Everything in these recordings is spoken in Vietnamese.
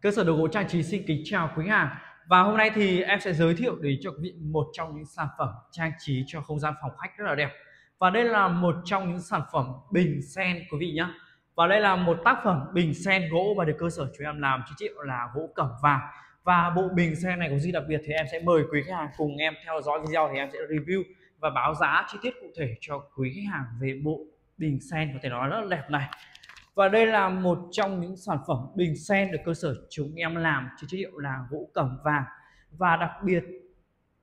Cơ sở đồ gỗ trang trí xin kính chào quý hàng. Và hôm nay thì em sẽ giới thiệu đến cho quý vị một trong những sản phẩm trang trí cho không gian phòng khách rất là đẹp. Và đây là một trong những sản phẩm bình sen quý vị nhé Và đây là một tác phẩm bình sen gỗ và được cơ sở chúng em làm chi tiết là gỗ cẩm vàng. Và bộ bình sen này có gì đặc biệt thì em sẽ mời quý khách hàng cùng em theo dõi video thì em sẽ review và báo giá chi tiết cụ thể cho quý khách hàng về bộ bình sen có thể nói rất là đẹp này và đây là một trong những sản phẩm bình sen được cơ sở chúng em làm trên chất liệu là gỗ cẩm vàng. Và đặc biệt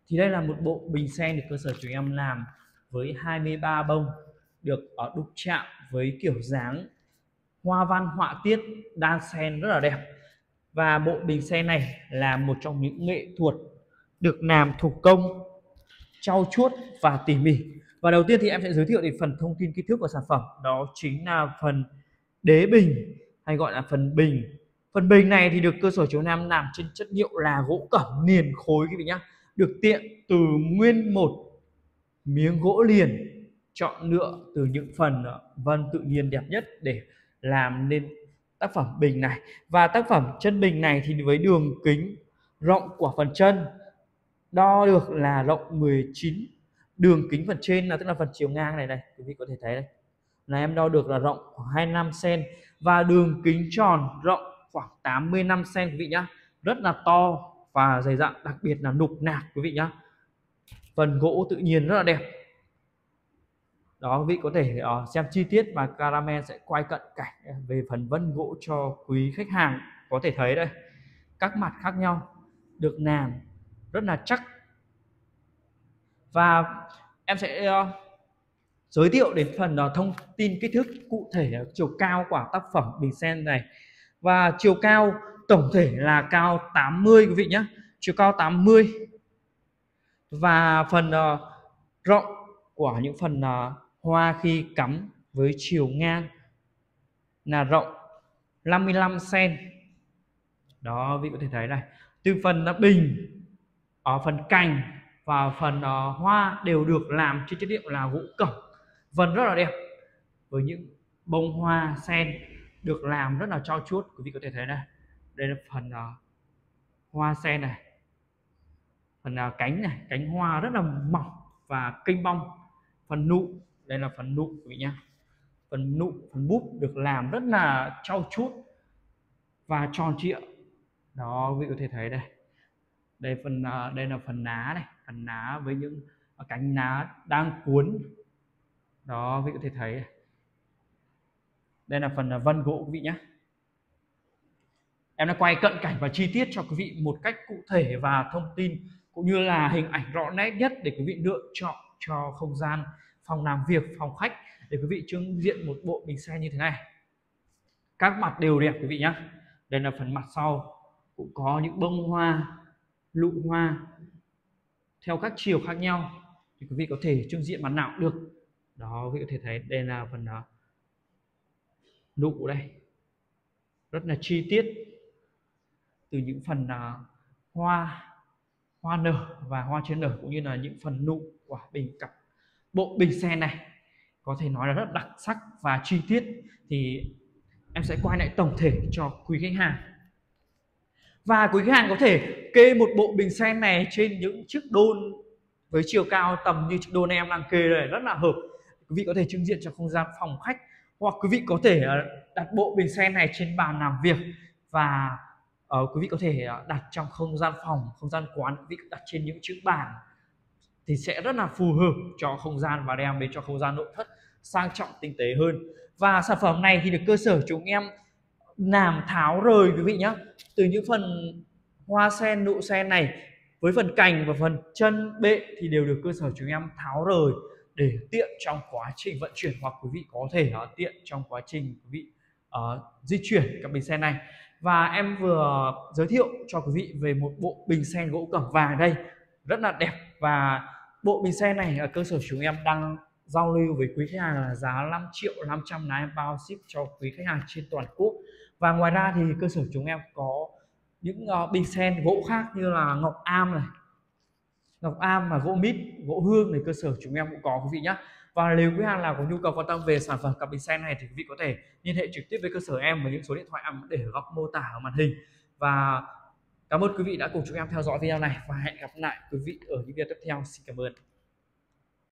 thì đây là một bộ bình sen được cơ sở chúng em làm với 23 bông, được ở đúc chạm với kiểu dáng hoa văn họa tiết, đan sen rất là đẹp. Và bộ bình sen này là một trong những nghệ thuật được làm thủ công, trau chuốt và tỉ mỉ. Và đầu tiên thì em sẽ giới thiệu đến phần thông tin kích thước của sản phẩm. Đó chính là phần đế bình, hay gọi là phần bình. Phần bình này thì được cơ sở chiếu nam làm trên chất liệu là gỗ cẩm liền khối quý vị nhá. Được tiện từ nguyên một miếng gỗ liền, chọn lựa từ những phần ờ, vân tự nhiên đẹp nhất để làm nên tác phẩm bình này. Và tác phẩm chân bình này thì với đường kính rộng của phần chân, đo được là rộng 19 đường kính phần trên là tức là phần chiều ngang này này, quý vị có thể thấy đây là em đo được là rộng khoảng 25 cm và đường kính tròn rộng khoảng 85 cm quý vị nhá. Rất là to và dày dặn đặc biệt là nục nạc quý vị nhá. Phần gỗ tự nhiên rất là đẹp. Đó quý vị có thể uh, xem chi tiết và caramel sẽ quay cận cảnh ờ, về phần vân gỗ cho quý khách hàng có thể thấy đây. Các mặt khác nhau được làm rất là chắc. Và em sẽ uh, giới thiệu đến phần uh, thông tin kích thước cụ thể uh, chiều cao của tác phẩm bình sen này. Và chiều cao tổng thể là cao 80 quý vị nhé. Chiều cao 80 và phần uh, rộng của những phần uh, hoa khi cắm với chiều ngang là rộng 55 cm đó quý vị có thể thấy này. Từ phần uh, bình ở phần cành và phần uh, hoa đều được làm trên chất liệu là gỗ cẩm vân rất là đẹp với những bông hoa sen được làm rất là trau chuốt. Quý vị có thể thấy này đây là phần uh, hoa sen này phần uh, cánh này cánh hoa rất là mỏng và kênh bong phần nụ đây là phần nụ quý vị nhá. Phần nụ phần búp được làm rất là trau chuốt và tròn trịa. Đó quý vị có thể thấy đây đây phần uh, đây là phần ná này phần ná với những cánh ná đang cuốn đó quý vị có thể thấy. Đây là phần à, vân gỗ quý vị nhé em đã quay cận cảnh và chi tiết cho quý vị một cách cụ thể và thông tin, cũng như là hình ảnh rõ nét nhất để quý vị lựa chọn cho không gian, phòng làm việc, phòng khách, để quý vị trưng diện một bộ bình xe như thế này. Các mặt đều đẹp quý vị nhé đây là phần mặt sau. Cũng có những bông hoa, lụ hoa, theo các chiều khác nhau. Thì quý vị có thể trưng diện mặt nào cũng được đó quý vị có thể thấy đây là phần uh, nụ đây. Rất là chi tiết từ những phần uh, hoa hoa nở và hoa trên nở cũng như là những phần nụ của bình cặp bộ bình sen này. Có thể nói là rất đặc sắc và chi tiết. Thì em sẽ quay lại tổng thể cho quý khách hàng. Và quý khách hàng có thể kê một bộ bình sen này trên những chiếc đôn với chiều cao tầm như chiếc đôn em đang kê đây rất là hợp quý vị có thể trưng diện cho không gian phòng khách hoặc quý vị có thể ờ, đặt bộ bình sen này trên bàn làm việc và uh, quý vị có thể ờ, đặt trong không gian phòng không gian quán quý vị đặt trên những chiếc bàn thì sẽ rất là phù hợp cho không gian và đem đến cho không gian nội thất sang trọng tinh tế hơn. Và sản phẩm này thì được cơ sở chúng em làm tháo rời quý vị nhé từ những phần hoa sen nụ sen này với phần cành và phần chân bệ thì đều được cơ sở chúng em tháo rời để tiện trong quá trình vận chuyển hoặc quý vị có thể uh, tiện trong quá trình quý vị uh, di chuyển các bình xe này. Và em vừa giới thiệu cho quý vị về một bộ bình sen gỗ cẩm vàng đây rất là đẹp. Và bộ bình xe này ở cơ sở chúng em đang giao lưu với quý khách hàng là giá 5 triệu 500 là em bao ship cho quý khách hàng trên toàn quốc. Và ngoài ra thì cơ sở chúng em có những uh, bình sen gỗ khác như là ngọc am này ngọc am và gỗ mít, gỗ hương để cơ sở chúng em cũng có, quý vị nhé và nếu quý hàng nào có nhu cầu quan tâm về sản phẩm cặp bình sen này thì quý vị có thể liên hệ trực tiếp với cơ sở em với những số điện thoại em để ở góc mô tả ở màn hình. Và cảm ơn quý vị đã cùng chúng em theo dõi video này. Và hẹn gặp lại quý vị ở những video tiếp theo. Xin cảm ơn.